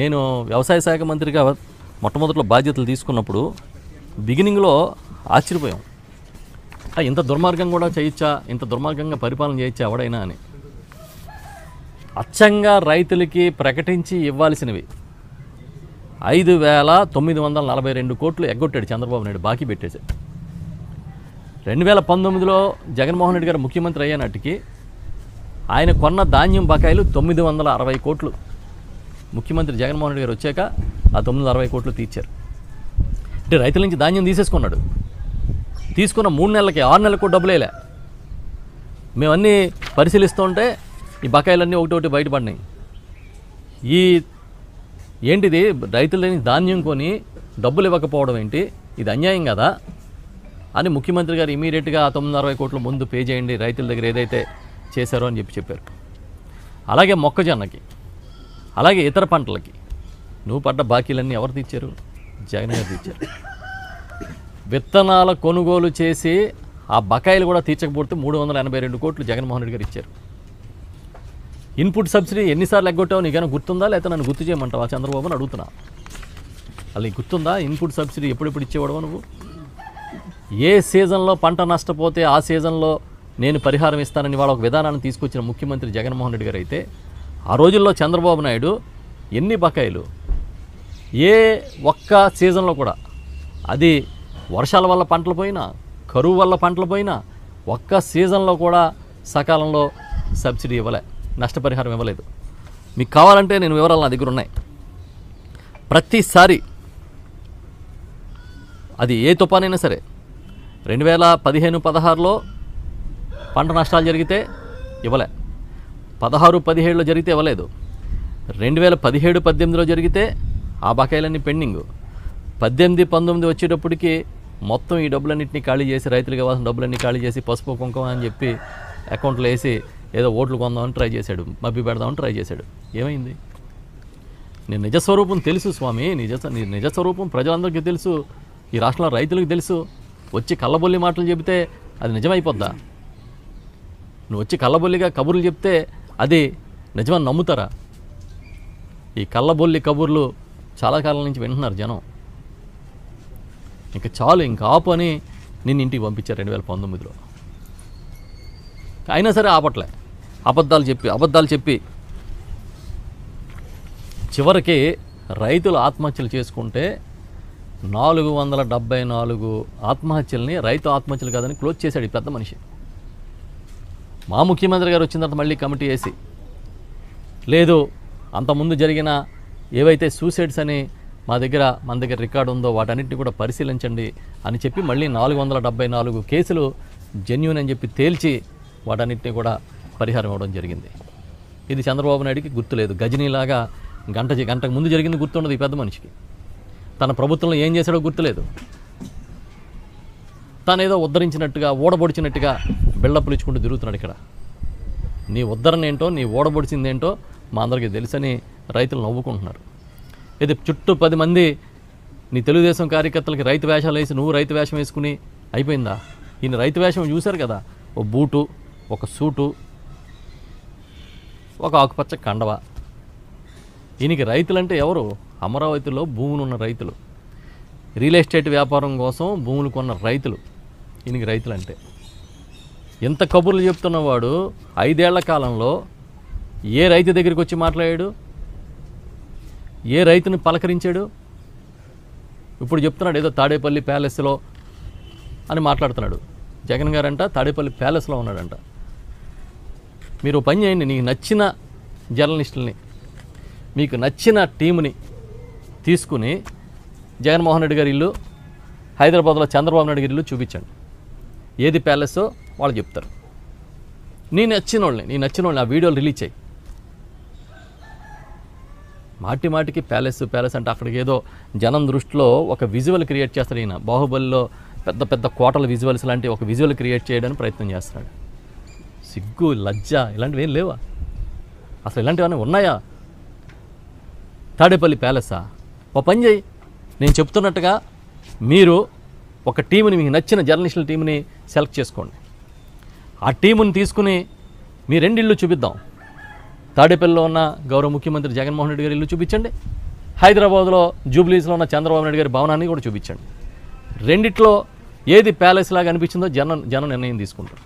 నేను వ్యవసాయ శాఖ మంత్రిగా మొట్టమొదట్లో బాధ్యతలు తీసుకున్నప్పుడు బిగినింగ్లో ఆశ్చర్యపోయాం. ఇంత దుర్మార్గం కూడా చేయొచ్చా ఇంత దుర్మార్గంగా పరిపాలన చేయొచ్చా ఎవడైనా అని. అచ్చంగా రైతులకి ప్రకటించి ఇవ్వాల్సినవి ఐదు వేల తొమ్మిది వందల నలభై రెండు కోట్లు ఎగ్గొట్టాడు చంద్రబాబు నాయుడు బాకీ పెట్టేసి రెండు వేల పంతొమ్మిదిలో జగన్మోహన్ రెడ్డి గారు ముఖ్యమంత్రి అయ్యేనాటికి ఆయన కొన్న ధాన్యం బకాయిలు తొమ్మిది వందల అరవై కోట్లు. ముఖ్యమంత్రి జగన్మోహన్ రెడ్డి గారు వచ్చాక ఆ తొమ్మిది అరవై కోట్లు తీర్చారు. అంటే రైతుల నుంచి ధాన్యం తీసేసుకున్నాడు. తీసుకున్న మూడు నెలలకి ఆరు నెలలకు డబ్బులేలే మేమన్నీ పరిశీలిస్తుంటే ఈ బకాయిలన్నీ ఒకటి ఒకటి బయటపడినాయి. ఈ ఏంటిది? రైతుల నుంచి ధాన్యం కొని డబ్బులు ఇవ్వకపోవడం ఏంటి? ఇది అన్యాయం కదా? అని ముఖ్యమంత్రి గారు ఇమీడియట్గా తొమ్మిది అరవై కోట్ల ముందు పే చేయండి రైతుల దగ్గర ఏదైతే చేశారో అని చెప్పి చెప్పారు. అలాగే మొక్కజొన్నకి. అలాగే ఇతర పంటలకి. నువ్వు పడ్డ బాకీలన్నీ ఎవరు తీర్చారు? జగన్ గారు తీర్చారు. విత్తనాల కొనుగోలు చేసి ఆ బకాయిలు కూడా తీర్చకపోతే మూడు వందల ఎనభై రెండు కోట్లు జగన్మోహన్ రెడ్డి గారు ఇచ్చారు. ఇన్పుట్ సబ్సిడీ ఎన్నిసార్లు ఎగ్గొట్టావు నీకైనా గుర్తుందా? లేకపోతే నన్ను గుర్తు చేయమంటావా? చంద్రబాబు అని అడుగుతున్నా. అలా నీకు గుర్తుందా? ఇన్పుట్ సబ్సిడీ ఎప్పుడెప్పుడు ఇచ్చేవాడు నువ్వు? ఏ సీజన్లో పంట నష్టపోతే ఆ సీజన్లో నేను పరిహారం ఇస్తానని వాళ్ళ ఒక విధానాన్ని తీసుకొచ్చిన ముఖ్యమంత్రి జగన్మోహన్ రెడ్డి గారు అయితే ఆ రోజుల్లో చంద్రబాబు నాయుడు ఎన్ని బకాయిలు? ఏ ఒక్క సీజన్లో కూడా. అది వర్షాల వల్ల పంటలు పోయినా కరువు వల్ల పంటలు పోయినా ఒక్క సీజన్లో కూడా సకాలంలో సబ్సిడీ ఇవ్వలే నష్టపరిహారం ఇవ్వలేదు. మీకు కావాలంటే నేను వివరాలు నా దగ్గర ఉన్నాయి. ప్రతిసారి అది ఏ తుఫానైనా సరే రెండు వేల పదిహేను పదహారులో పంట నష్టాలు జరిగితే ఇవ్వలే. పదహారు పదిహేడులో జరిగితే ఇవ్వలేదు. రెండు వేల పదిహేడు పద్దెనిమిదిలో జరిగితే ఆ బకాయిలన్నీ పెండింగ్. పద్దెనిమిది పంతొమ్మిది వచ్చేటప్పటికి మొత్తం ఈ డబ్బులన్నింటినీ ఖాళీ చేసి రైతులకు ఇవ్వాల్సిన డబ్బులన్నీ ఖాళీ చేసి పసుపు కుంకుమ అని చెప్పి అకౌంట్లో వేసి ఏదో ఓట్లు కొందామని ట్రై చేశాడు మబ్బి పెడదామని ట్రై చేశాడు. ఏమైంది? నీ నిజస్వరూపం తెలుసు స్వామి నిజ నీ నిజస్వరూపం ప్రజలందరికీ తెలుసు ఈ రాష్ట్రంలో రైతులకు తెలుసు. వచ్చి కళ్ళబొల్లి మాటలు చెబితే అది నిజమైపోద్దా? నువ్వు వచ్చి కళ్ళబొల్లిగా కబుర్లు చెప్తే అది నిజమని నమ్ముతారా? ఈ కళ్ళబొల్లి కబుర్లు చాలా కాలం నుంచి వింటున్నారు జనం. ఇంకా చాలు ఇంకా ఆపు అని నిన్ను ఇంటికి పంపించారు రెండు వేల పంతొమ్మిదిలో. అయినా సరే ఆపట్లే. అబద్ధాలు చెప్పి అబద్ధాలు చెప్పి. చివరికి రైతులు ఆత్మహత్యలు చేసుకుంటే నాలుగు వందల డెబ్బై నాలుగు ఆత్మహత్యల్ని రైతు ఆత్మహత్యలు కాదని క్లోజ్ చేశాడు ఈ పెద్ద మనిషి. మా ముఖ్యమంత్రి గారు వచ్చిన తర్వాత మళ్ళీ కమిటీ వేసి లేదు అంతకుముందు జరిగిన ఏవైతే సూసైడ్స్ అని మా దగ్గర మన దగ్గర రికార్డు ఉందో వాటన్నిటిని కూడా పరిశీలించండి అని చెప్పి మళ్ళీ నాలుగు వందల డెబ్బై నాలుగు కేసులు జెన్యున్ అని చెప్పి తేల్చి వాటన్నిటిని కూడా పరిహారం ఇవ్వడం జరిగింది. ఇది చంద్రబాబు నాయుడికి గుర్తులేదు గజనీలాగా గంట గంటకు ముందు జరిగింది గుర్తుండదు ఈ పెద్ద మనిషికి. తన ప్రభుత్వంలో ఏం చేశాడో గుర్తులేదు తాను ఏదో ఉద్ధరించినట్టుగా ఓడబొడిచినట్టుగా బిల్డప్లు ఇచ్చుకుంటూ తిరుగుతున్నాడు ఇక్కడ. నీ ఉద్ధరణ ఏంటో నీ ఓడబొడిచిందేంటో మా అందరికీ తెలుసని రైతులు నవ్వుకుంటున్నారు. ఇది చుట్టూ పది మంది నీ తెలుగుదేశం కార్యకర్తలకి రైతు వేషాలు వేసి నువ్వు రైతు వేషం వేసుకుని అయిపోయిందా? ఈయన రైతు వేషం చూశారు కదా ఓ బూటు ఒక సూటు ఒక ఆకుపచ్చ కండవ. ఈయనకి రైతులంటే ఎవరు? అమరావతిలో భూములు ఉన్న రైతులు. రియల్ ఎస్టేట్ వ్యాపారం కోసం భూములు కొన్న రైతులు. ఈయనకి రైతులు ఇంత కబుర్లు చెప్తున్నవాడు ఐదేళ్ళ కాలంలో ఏ రైతు దగ్గరికి వచ్చి మాట్లాడాడు? ఏ రైతుని పలకరించాడు? ఇప్పుడు చెప్తున్నాడు ఏదో తాడేపల్లి ప్యాలెస్లో అని మాట్లాడుతున్నాడు. జగన్ గారంట తాడేపల్లి ప్యాలెస్లో ఉన్నాడంట. మీరు పని చేయండి నీకు నచ్చిన జర్నలిస్టుల్ని మీకు నచ్చిన టీముని తీసుకుని జగన్మోహన్ రెడ్డి గారి ఇల్లు హైదరాబాద్లో చంద్రబాబు నాయుడు గారి ఇల్లు చూపించండి. ఏది ప్యాలెస్సో వాళ్ళు చెప్తారు. నీ నచ్చిన వాళ్ళని నీ నచ్చిన వాళ్ళని ఆ వీడియోలు రిలీజ్ చేయి. మాటి మాటికి ప్యాలెస్ ప్యాలెస్ అంటే అక్కడికి ఏదో జనం దృష్టిలో ఒక విజువల్ క్రియేట్ చేస్తాడు ఈయన. బాహుబలిలో పెద్ద పెద్ద కోటల విజువల్స్ లాంటి ఒక విజువల్ క్రియేట్ చేయడానికి ప్రయత్నం చేస్తున్నాడు. సిగ్గు లజ్జ ఇలాంటివి ఏం లేవా? అసలు ఇలాంటివన్నీ ఉన్నాయా? తాడేపల్లి ప్యాలెసా ఓ పని చేయి. నేను చెప్తున్నట్టుగా మీరు ఒక టీంని మీకు నచ్చిన జర్నలిస్టుల టీంని సెలెక్ట్ చేసుకోండి. ఆ టీముని తీసుకుని మీ రెండిళ్ళు చూపిద్దాం. తాడేపల్లిలో ఉన్న గౌరవ ముఖ్యమంత్రి జగన్మోహన్ రెడ్డి గారి ఇల్లు చూపించండి. హైదరాబాద్లో జూబ్లీస్లో ఉన్న చంద్రబాబు నాయుడు గారి భవనాన్ని కూడా చూపించండి. రెండిట్లో ఏది ప్యాలెస్ లాగా అనిపించిందో జనం జనం నిర్ణయం తీసుకుంటారు.